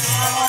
Oh,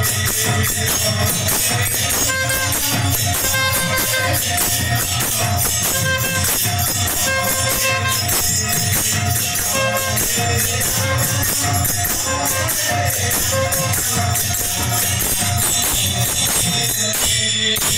「そうだね、そうだね、そうだね、そうだね」